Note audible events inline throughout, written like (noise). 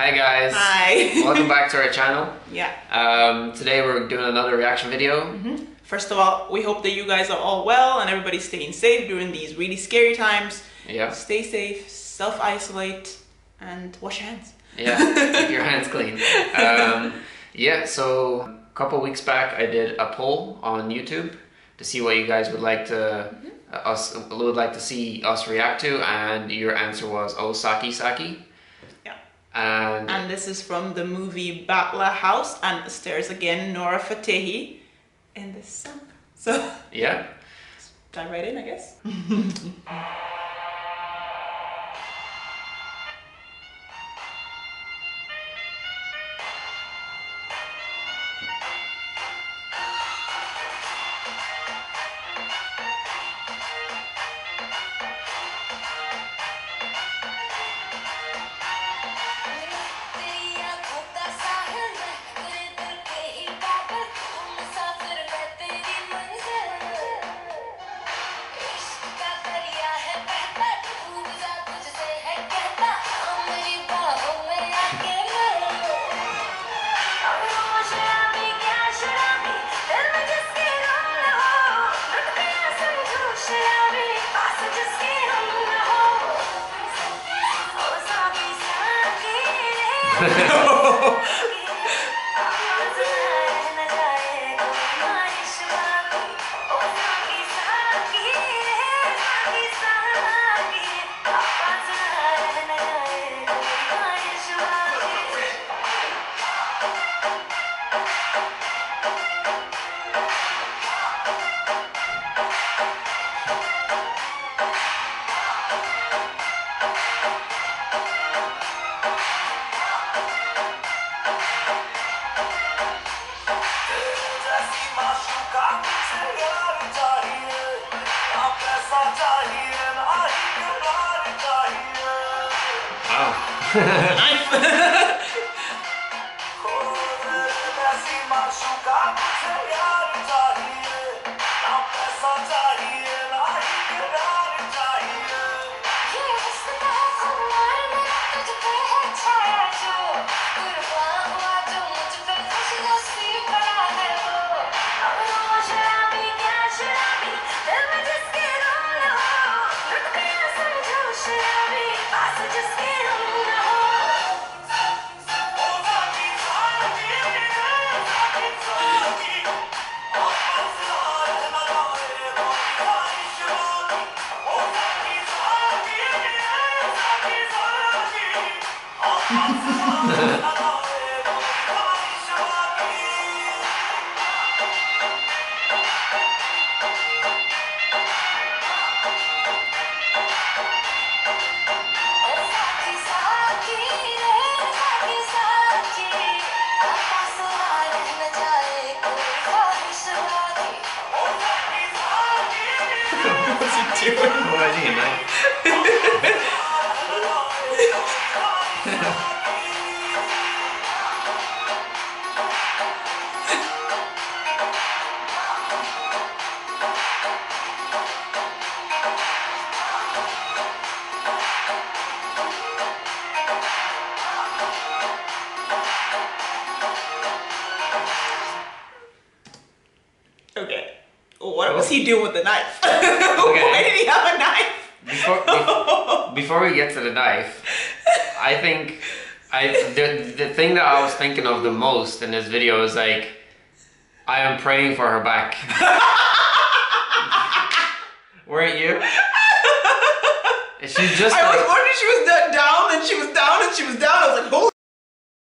Hi guys. Hi. (laughs) Welcome back to our channel. Yeah. Um, today we're doing another reaction video. First of all, we hope that you guys are all well and everybody's staying safe during these really scary times. Yeah. Stay safe, self isolate, and wash your hands. Yeah. Keep your hands (laughs) clean. Um, yeah. So a couple weeks back, I did a poll on YouTube to see what you guys would like to uh, us would like to see us react to, and your answer was oh Saki Saki. And And this is from the movie Batla House, and stars again Nora Fatehi in this song. So, yeah. (laughs) dive right in, I guess. (laughs) i'm just no. はい (laughs) Okay. What was he doing with the knife? (laughs) Why did he have a knife? Before, bef- before we get to the knife, I think I the the thing that I was thinking of the most in this video is like I am praying for her back. Weren't you? She's just I was wondering she was down and she was down and she was down. I was like, holy.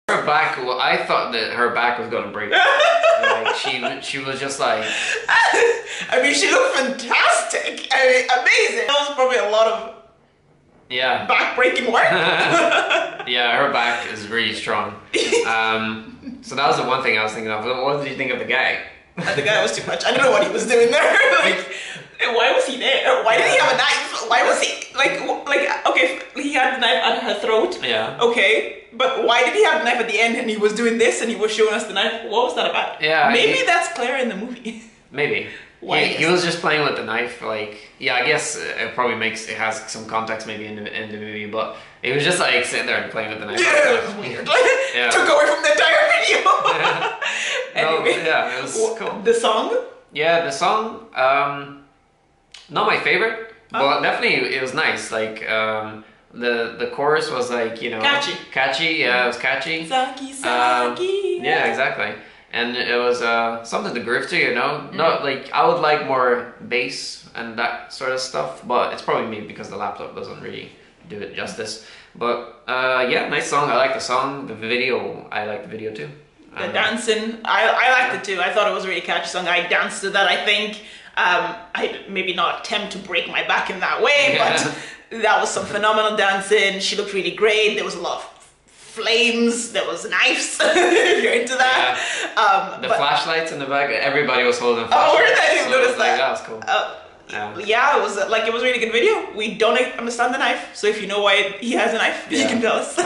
her back. Well, I thought that her back was gonna break. (laughs) she she was just like (laughs) I mean, she looked fantastic. I mean, amazing. That was probably a lot of yeah back-breaking work. (laughs) (laughs) yeah her back is really strong. Um, so that was the one thing I was thinking of. What did you think of the guy? (laughs) the guy was too much. I don't know what he was doing there. (laughs) like, why was he there? Why did he have a knife? Why was he like like okay? He had the knife at her throat. Yeah. Okay, but why did he have the knife at the end and he was doing this and he was showing us the knife? What was that about? Yeah, Maybe he- that's Claire in the movie. (laughs) Maybe. Why he, he was just playing with the knife. Like, yeah, I guess it probably makes it has some context maybe in the, in the movie, but he was just like sitting there and playing with the knife. Yeah, it was weird. Yeah. Took away from the entire video. No, anyway, yeah, it was cool. The song. Yeah, the song, um, not my favorite, Oh. but definitely it was nice. Like, um, the the chorus was like you know Catchy. catchy. Yeah, it was catchy. Saki Um, yeah, exactly. And it was uh, something to groove to, you know. Mm-hmm. Not like I would like more bass and that sort of stuff, but it's probably me because the laptop doesn't really do it justice. But uh, yeah, nice song. I like the song. The video, I like the video too. The dancing, I, I liked it too. I thought it was a really catchy song. I danced to that. I think um, I maybe not attempt to break my back in that way, Yeah. but that was some phenomenal dancing. She looked really great. There was a lot of flames. There was knives. (laughs) if you're into that. Um, The but, flashlights in the back, everybody was holding Oh, flashlights. were they? I didn't so notice like, that. That was cool. uh, Yeah. yeah, it was uh, like it was a really good video. We don't understand the knife, so if you know why he has a knife, you can tell us. (laughs)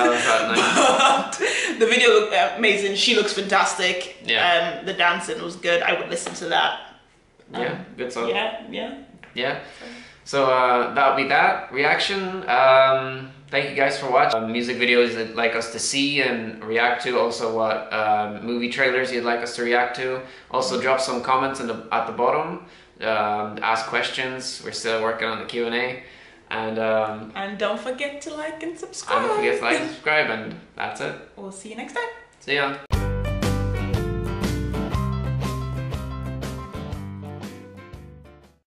the video looked amazing. She looks fantastic. Yeah. Um, the dancing was good. I would listen to that. yeah, good song. Yeah, yeah. Yeah. So uh, that'll be that reaction. Um, thank you guys for watching. Um, music videos you'd like us to see and react to. Also, what um, movie trailers you'd like us to react to. Also, drop some comments in the, at the bottom. Um, ask questions. We're still working on the Q and A. And um, And don't forget to like and subscribe. and don't forget to like and subscribe. And that's it. We'll see you next time. See ya.